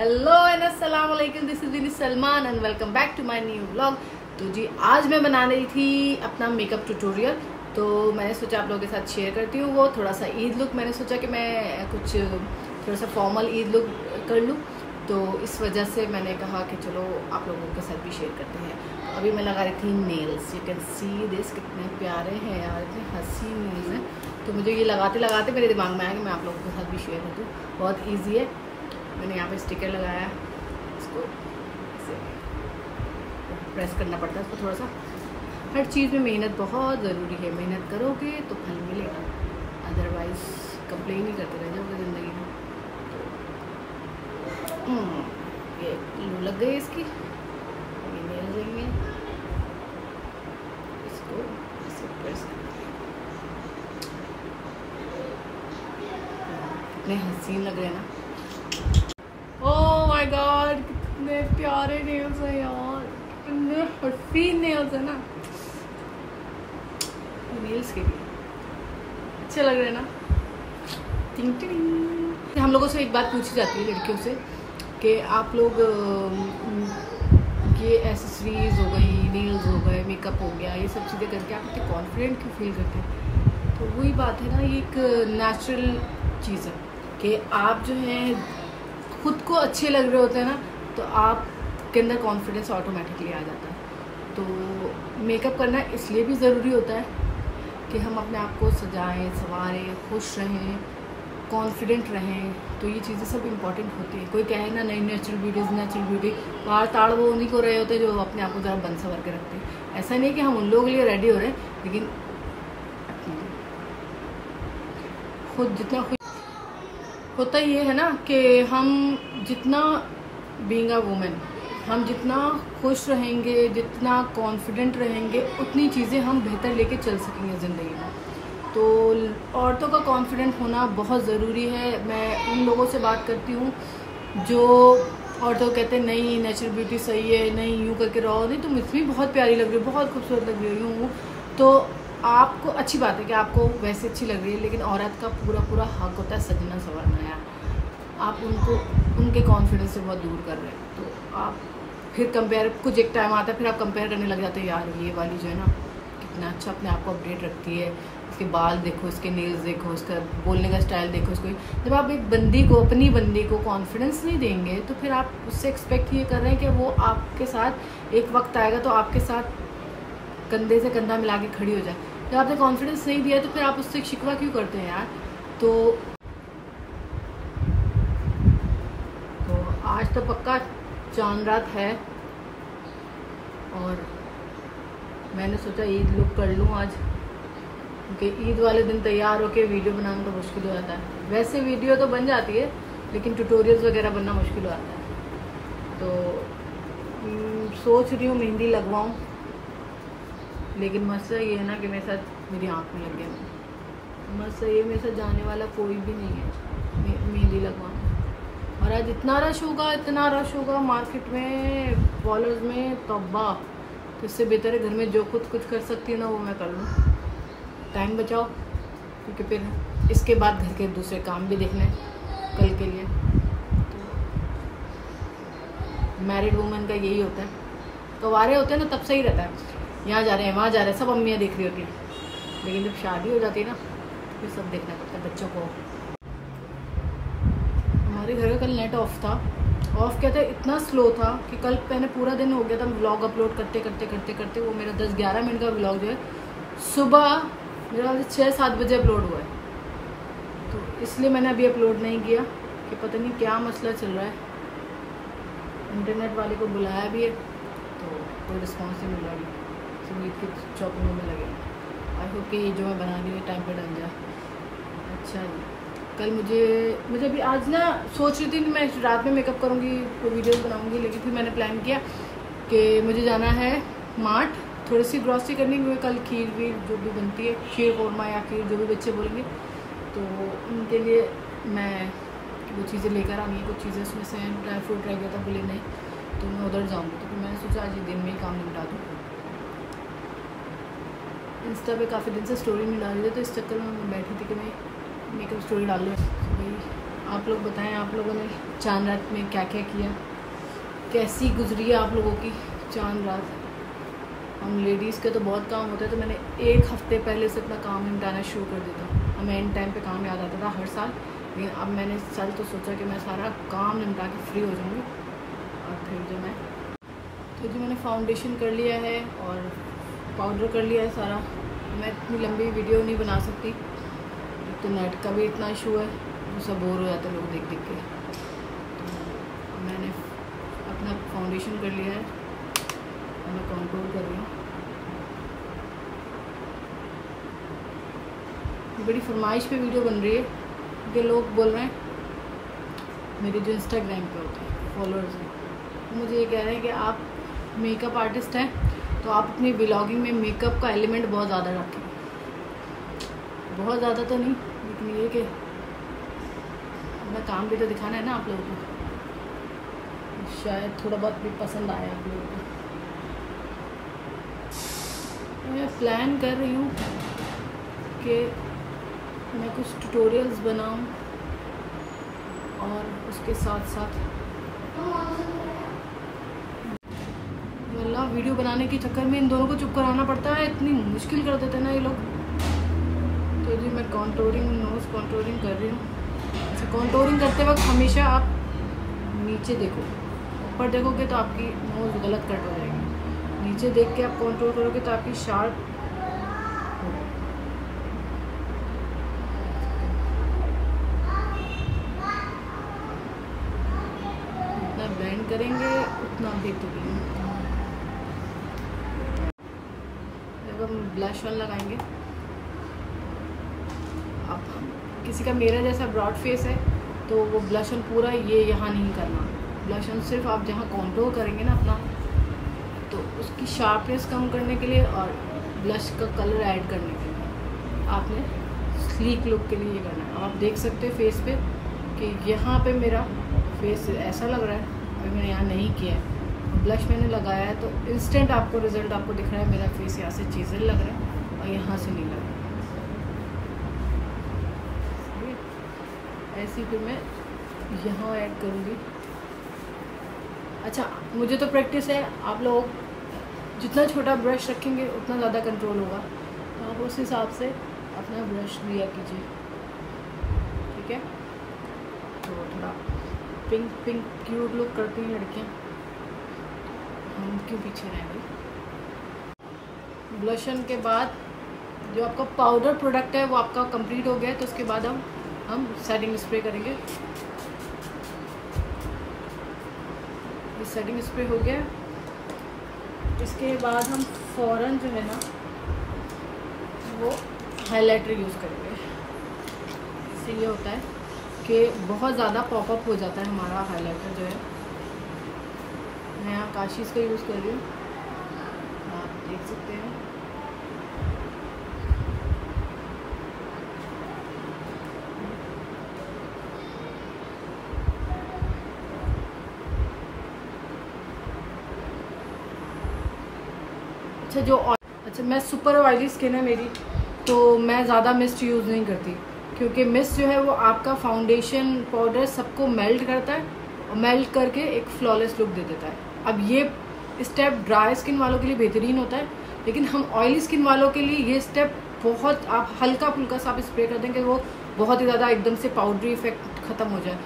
Hello and अस्सलाम वालेकुम this is Salman and welcome back to my new vlog तो जी, आज मैं बना रही थी अपना मेकअप ट्यूटोरियल तो मैंने सोचा आप लोगों के साथ शेयर करती हूँ। वो थोड़ा सा ईद लुक मैंने सोचा कि मैं कुछ, थोड़ा सा फॉर्मल ईद लुक कर लूँ। तो इस वजह से मैंने कहा कि चलो आप लोगों के साथ भी शेयर करते हैं। अभी मैं लगा रही थी nails you can see this कितने प्यारे हैं यार, इतने हँसी नेल्स हैं। तो मुझे ये लगाते लगाते मेरे दिमाग में आया कि मैं आप लोगों के साथ भी शेयर कर दूँ। बहुत ईजी है। मैंने यहाँ पे स्टिकर लगाया। इसको प्रेस करना पड़ता है इसको थोड़ा सा हर चीज़ में मेहनत बहुत ज़रूरी है। मेहनत करोगे तो फल मिलेगा। अदरवाइज़ कंप्लेन ही करते रह जाओगे ज़िंदगी में। हम्म, ये लू लग गई इसकी। नेल जाएँगे इसको प्रेस कितने हसीन लग रहे हैं ना। कितने प्यारे नेल्स हैं यार। कितने हसीन नेल्स हैं ना। नेल्स के लिए। अच्छे लग रहे हैं ना। टिंग टिंग हम लोगों से एक बात पूछी जाती है लड़कियों से कि आप लोग ये एसेसरीज हो गई नेल्स हो गए मेकअप हो गया, ये सब चीज़ें करके आप इतने कॉन्फिडेंट क्यों फील करते हैं? तो वही बात है ना, ये एक नेचुरल चीज़ है कि आप जो है, खुद को अच्छे लग रहे होते हैं ना तो आप के अंदर कॉन्फिडेंस ऑटोमेटिकली आ जाता है। तो मेकअप करना इसलिए भी ज़रूरी होता है कि हम अपने आप को सजाएँ, संवारें, खुश रहें कॉन्फिडेंट रहें। तो ये चीज़ें सब इंपॉर्टेंट होती हैं। कोई कहे ना, नहीं natural beauty is natural beauty बाहर ताड़ वो उन्हीं को रहे होते हैं जो अपने आप को ज़रा बंद सवर के रखते हैं। ऐसा नहीं कि हम उन लोगों के लिए रेडी हो रहे हैं, लेकिन खुद जितना खुद होता ये है ना कि हम जितना बींग अ वुमेन हम जितना खुश रहेंगे, जितना कॉन्फिडेंट रहेंगे, उतनी चीज़ें हम बेहतर लेके चल सकेंगे ज़िंदगी में। तो औरतों का कॉन्फिडेंट होना बहुत ज़रूरी है। मैं उन लोगों से बात करती हूँ जो औरतों कहते हैं, नहीं नेचुरल ब्यूटी सही है, नहीं यूँ करके रहो। नहीं, तुम इतनी बहुत प्यारी लग रही हो, बहुत खूबसूरत लग रही हो। तो आपको अच्छी बात है कि आपको वैसे अच्छी लग रही है, लेकिन औरत का पूरा पूरा हक होता है सजना संवरना यार आप उनको उनके कॉन्फिडेंस से बहुत दूर कर रहे हैं। तो आप फिर कंपेयर कुछ एक टाइम आता है, फिर आप कंपेयर करने लग जाते हैं, यार, ये वाली जो है ना, कितना अच्छा अपने आप को अपडेट रखती है। इसके बाल देखो इसके नेल्स देखो इसका बोलने का स्टाइल देखो इसको जब आप एक बंदी को, अपनी बंदी को कॉन्फिडेंस नहीं देंगे तो फिर आप उससे एक्सपेक्ट ये कर रहे हैं कि वो आपके साथ एक वक्त आएगा तो आपके साथ कंधे से कंधा मिला के खड़ी हो जाए। जब आपने कॉन्फिडेंस नहीं दिया तो फिर आप उससे शिकवा क्यों करते हैं यार? तो तो पक्का चाँद रात है। और मैंने सोचा ईद लुक कर लूँ आज क्योंकि ईद वाले दिन तैयार होके वीडियो बनाना तो मुश्किल हो जाता है। वैसे वीडियो तो बन जाती है लेकिन ट्यूटोरियल्स वगैरह बनना मुश्किल हो जाता है। तो हम्म, सोच रही हूँ मेहंदी लगवाऊँ लेकिन मसला ये है ना कि मेरे साथ मेरी आँख में लग गया मसला ये मेरे साथ जाने वाला कोई भी नहीं है मेहंदी लगवाना। और आज इतना रश होगा, इतना रश होगा मार्केट में पॉलर्स में, तब्बा। तो इससे बेहतर है घर में जो खुद कुछ कर सकती है ना, वो मैं कर लूँ। टाइम बचाओ, क्योंकि फिर इसके बाद घर के दूसरे काम भी देखने कल के लिए। तो मैरिड वूमेन का यही होता है। कवारे होते हैं ना, तब सही रहता है। यहाँ जा रहे हैं, वहाँ जा रहे हैं, सब अम्मियाँ देख रही होती हैं। लेकिन जब शादी हो जाती है ना, फिर सब देखना पड़ता है बच्चों को। हमारे घर का कल नेट ऑफ़ था। ऑफ़ क्या था? इतना स्लो था कि कल मैंने पूरा दिन हो गया था व्लॉग अपलोड करते करते करते करते। वो मेरा दस ग्यारह मिनट का व्लॉग जो है, सुबह मेरा छः सात बजे अपलोड हुआ है। तो इसलिए मैंने अभी अपलोड नहीं किया कि पता नहीं क्या मसला चल रहा है। इंटरनेट वाले को बुलाया भी है तो कोई रिस्पॉन्स नहीं मिल रहा है संगीत की चौकियों में लगे। आई होप कि जो मैं बना रही हूँ टाइम पर डल जाए। अच्छा जी। कल मुझे मुझे अभी आज ना सोच रही थी कि मैं रात में मेकअप करूँगी कोई वीडियोस बनाऊँगी, लेकिन फिर मैंने प्लान किया कि मुझे जाना है मार्ट थोड़ी सी ग्रॉसरी करनी, क्योंकि कल खीर वीर जो भी बनती है, खीर कौरमा या खीर जो भी बच्चे बोलेंगे तो उनके लिए मैं वो चीज़ें लेकर आनी है। कुछ चीज़ें उसमें से ड्राई फ्रूट रह गया था, बोले नहीं तो मैं उधर जाऊँगी। तो फिर मैंने सोचा आज दिन में ही काम निपटा दूँ। इंस्टा पे काफ़ी दिन से स्टोरी नहीं डाल रही तो इस चक्कर में मैं बैठी थी कि मैं मेकअप स्टोरी डाल लूँ भाई, आप लोग बताएँ, आप लोगों ने चाँद रात में क्या क्या किया? कैसी गुजरी है आप लोगों की चाँद रात? हम लेडीज़ के तो बहुत काम होता है तो मैंने एक हफ़्ते पहले से अपना काम निपटाना शुरू कर दिया देता हमें एंड टाइम पे काम याद आता था हर साल, लेकिन अब मैंने इस साल तो सोचा कि मैं सारा काम निपटा के फ्री हो जाऊँगी। और फिर जो मैं तो जो मैंने फाउंडेशन कर लिया है और पाउडर कर लिया है सारा, मैं इतनी लंबी वीडियो नहीं बना सकती। तो नेट का भी इतना इशू है, वो सब बोर हो जाते लोग देख देख के। तो मैंने अपना फाउंडेशन कर लिया है और मैं कंट्रोल कर रही हूँ। बड़ी फरमाइश पे वीडियो बन रही है क्योंकि लोग बोल रहे हैं, मेरे जो इंस्टाग्राम पे होते हैं फॉलोअर्स हैं तो मुझे ये कह रहे हैं कि आप मेकअप आर्टिस्ट हैं तो आप अपनी ब्लॉगिंग में मेकअप का एलिमेंट बहुत ज़्यादा रखें। बहुत ज़्यादा तो नहीं, लेकिन ये कि अपना काम भी तो दिखाना है ना आप लोगों को। शायद थोड़ा बहुत भी पसंद आया आप लोगों को। मैं प्लान कर रही हूँ कि मैं कुछ ट्यूटोरियल्स बनाऊँ और उसके साथ साथ अल्लाह वीडियो बनाने के चक्कर में इन दोनों को चुप कराना पड़ता है, इतनी मुश्किल कर देते हैं ना ये लोग। जी, मैं कॉन्टोरिंग नोज़ कॉन्टोरिंग कर रही हूँ। अच्छा कॉन्टोरिंग करते वक्त हमेशा आप नीचे देखो। ऊपर देखोगे तो आपकी नोज़ गलत कट हो जाएगी। नीचे देख के आप कॉन्टोर करोगे तो आपकी शार्प जितना ब्लेंड करेंगे, उतना बेहतर जब हम ब्लश ऑन लगाएँगे किसी का मेरा जैसा ब्रॉड फेस है तो वो ब्लश ऑन पूरा ये यहाँ नहीं करना। ब्लश ऑन सिर्फ़ आप जहाँ कॉन्ट्रोल करेंगे ना अपना तो उसकी शार्पनेस कम करने के लिए और ब्लश का कलर ऐड करने के लिए। आपने स्लीक लुक के लिए ये करना है। आप देख सकते हैं फेस पे कि यहाँ पे मेरा फेस ऐसा लग रहा है, अभी मैंने यहाँ नहीं किया है। ब्लश मैंने लगाया है तो इंस्टेंट आपको रिज़ल्ट आपको दिख रहा है, मेरा फेस यहाँ से चीज़ें लग रहा है और यहाँ से नहीं लग रहा ऐसी फिर मैं यहाँ ऐड करूँगी। अच्छा मुझे तो प्रैक्टिस है, आप लोग जितना छोटा ब्रश रखेंगे, उतना ज़्यादा कंट्रोल होगा। तो आप उस हिसाब से अपना ब्रश लिया कीजिए। ठीक है? तो थोड़ा पिंक पिंक क्यूट लुक करती हैं लड़कियाँ। हम क्यों पीछे रहेंगे ब्लशन के बाद जो आपका पाउडर प्रोडक्ट है, वो आपका कंप्लीट हो गया है तो उसके बाद हम हम सेटिंग स्प्रे करेंगे। ये सेटिंग स्प्रे हो गया। इसके बाद हम फ़ौरन जो है ना, वो हाइलाइटर यूज़ करेंगे। इससे ये होता है कि बहुत ज़्यादा पॉपअप हो जाता है हमारा हाइलाइटर जो है। मैं काशीज़ का यूज़ कर रही हूँ। आप देख सकते हैं। अच्छा जो अच्छा मैं सुपर ऑयली स्किन है मेरी तो मैं ज़्यादा मिस्ट यूज़ नहीं करती। क्योंकि मिस्ट जो है वो आपका फाउंडेशन पाउडर सबको मेल्ट करता है और मेल्ट करके एक फ्लॉलेस लुक दे देता है। अब ये स्टेप ड्राई स्किन वालों के लिए बेहतरीन होता है, लेकिन हम ऑयली स्किन वालों के लिए ये स्टेप बहुत, आप हल्का फुल्का सा आप स्प्रे कर देंगे, वो बहुत ही ज़्यादा एकदम से पाउडरी इफ़ेक्ट ख़त्म हो जाए।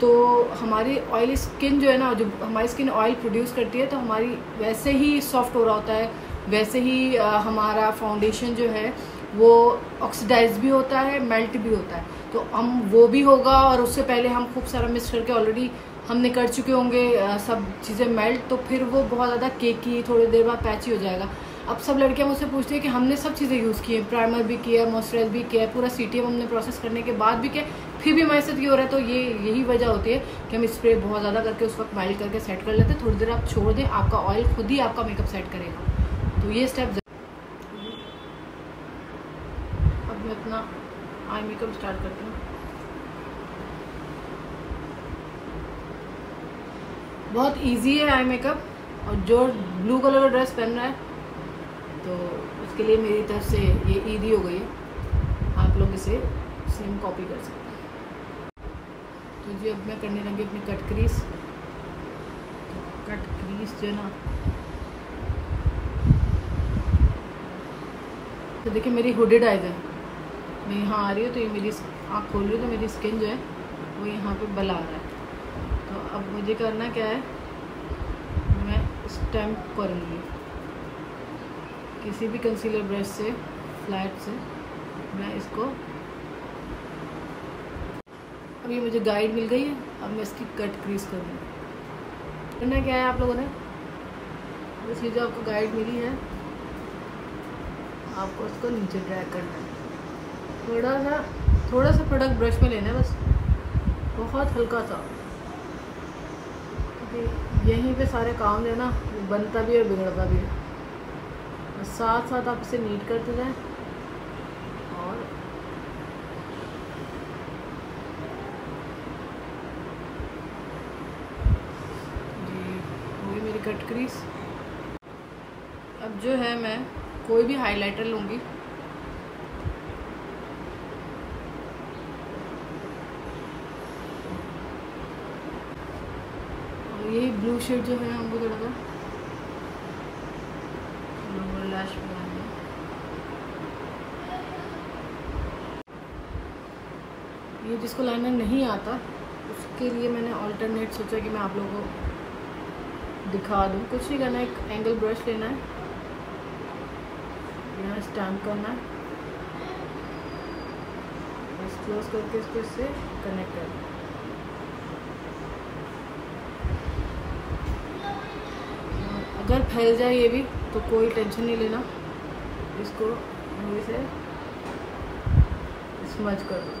तो हमारी ऑयली स्किन जो है ना, जो हमारी स्किन ऑयल प्रोड्यूस करती है तो हमारी वैसे ही सॉफ्ट हो रहा होता है वैसे ही हमारा फाउंडेशन जो है, वो ऑक्सीडाइज भी होता है मेल्ट भी होता है। तो हम वो भी होगा और उससे पहले हम खूब सारा मिक्स करके ऑलरेडी हमने कर चुके होंगे सब चीज़ें मेल्ट तो फिर वो बहुत ज़्यादा केकी थोड़ी देर बाद पैची हो जाएगा। अब सब लड़कियाँ मुझसे पूछती हैं कि हमने सब चीज़ें यूज़ की हैं प्राइमर भी किया मॉइस्चराइज भी किया, पूरा सीटीएम हमने प्रोसेस करने के बाद भी किया, फिर भी हमारे साथ ये हो रहा है? तो ये, यही वजह होती है कि हम स्प्रे बहुत ज़्यादा करके उस वक्त माइल्ड करके सेट कर लेते हैं। थोड़ी देर आप छोड़ दें, आपका ऑयल खुद ही आपका मेकअप सेट करेगा। तो ये स्टेप अब मैं अपना आई मेकअप स्टार्ट करती हूँ। बहुत इजी है आई मेकअप और जो ब्लू कलर का ड्रेस पहन रहा है तो उसके लिए मेरी तरफ़ से ये ईदी हो गई है। आप लोग इसे सेम कॉपी कर सकते हैं। तो जी, अब मैं करने लगी अपनी कट क्रीज कट क्रीज जो है ना तो देखिए, मेरी हुडेड आइज़ है। मैं यहाँ आ रही हूँ तो ये मेरी आँख खोल रही हूँ तो मेरी स्किन जो है, वो यहाँ पे बल रहा है। तो अब मुझे करना क्या है? मैं स्टैम्प करूँगी। किसी भी कंसीलर ब्रश से फ्लैट से, मैं इसको अब ये मुझे गाइड मिल गई है, अब मैं इसकी कट क्रीज करूँगी। करना क्या है आप लोगों ने? बस ये जो आपको गाइड मिली है आपको उसको नीचे ड्रैग करना है। थोड़ा सा थोड़ा सा प्रोडक्ट ब्रश में लेना है बस। बहुत हल्का सा। क्योंकि यहीं पे सारे काम जो ना बनता भी है बिगड़ता भी है। साथ साथ आप इसे नीट करते जाएँ। और जी वही मेरी कट क्रीज अब जो है मैं कोई भी हाइलाइटर लूँगी। ये ब्लू शेड जो है हमको थोड़ा सा ये जिसको लाइनर नहीं आता, उसके लिए मैंने ऑल्टरनेट सोचा कि मैं आप लोगों को दिखा दूँ। कुछ नहीं करना एक एंगल ब्रश लेना है। यहाँ स्टैम्प करना है क्लोज करके इसको इससे कनेक्ट करना अगर फैल जाए ये भी तो कोई टेंशन नहीं लेना। इसको से स्मच कर दो।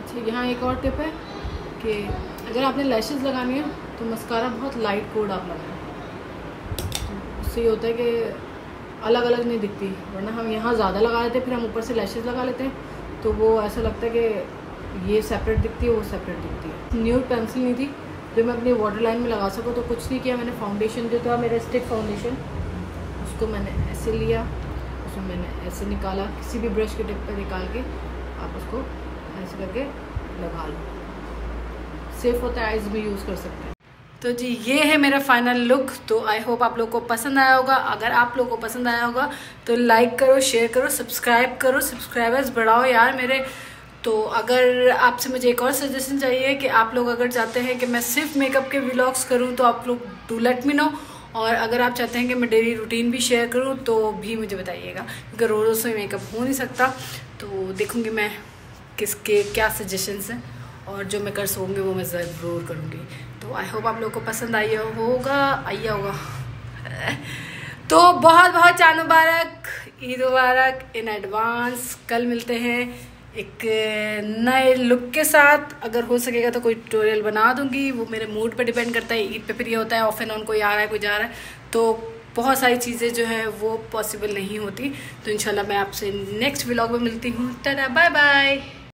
अच्छा यहाँ एक और टिप है कि अगर आपने लैशेस लगानी है तो मस्कारा बहुत लाइट कोड आप लगाएँ। तो उससे ये होता है कि अलग अलग नहीं दिखती, वरना हम यहाँ ज़्यादा लगा लेते हैं, फिर हम ऊपर से लैशेस लगा लेते हैं तो वो ऐसा लगता है कि ये सेपरेट दिखती है, वो सेपरेट दिखती है। न्यू पेंसिल नहीं थी जो मैं अपनी वाटर लाइन में लगा सकूँ तो कुछ नहीं किया मैंने फाउंडेशन जो था, मेरा स्टिक फाउंडेशन उसको मैंने ऐसे लिया, उसमें मैंने ऐसे निकाला, किसी भी ब्रश के टिप पर निकाल के, आप उसको ऐसे करके लगा लो। सेफ़ होता है आइज़ भी यूज़ कर सकते हैं। तो जी, ये है मेरा फाइनल लुक तो आई होप आप लोग को पसंद आया होगा. अगर आप लोग को पसंद आया होगा तो लाइक करो शेयर करो सब्सक्राइब करो. सब्सक्राइबर्स बढ़ाओ यार मेरे. तो अगर आपसे मुझे एक और सजेशन चाहिए कि आप लोग अगर चाहते हैं कि मैं सिर्फ़ मेकअप के व्लॉग्स करूँ तो आप लोग डू लेट मी नो और अगर आप चाहते हैं कि मैं डेली रूटीन भी शेयर करूँ तो भी मुझे बताइएगा, क्योंकि रोज़ रोज़ में मेकअप हो नहीं सकता. तो देखूँगी मैं किसके क्या सजेशंस हैं, और जो मैं कर सकूँगी वो मैं ज़रूर करूँगी. आई होप आप लोग को पसंद आई होगा आइया होगा। तो बहुत बहुत चाँद मुबारक, ईद मुबारक इन एडवांस कल मिलते हैं एक नए लुक के साथ। अगर हो सकेगा तो कोई ट्यूटोरियल बना दूँगी। वो मेरे मूड पे डिपेंड करता है, ईद पे फिर ये होता है ऑफ़ एंड ऑन कोई आ रहा है, कोई जा रहा है। तो बहुत सारी चीज़ें जो हैं वो पॉसिबल नहीं होती। तो इंशाल्लाह मैं आपसे नेक्स्ट व्लॉग में मिलती हूँ। Tata bye bye